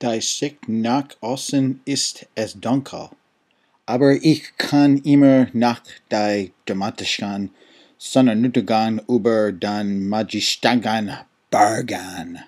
Die Sicht nach außen ist es dunkel, aber ich kann immer nach dei dramatischen Sonnenuntergang über den Majestäntigen Bergen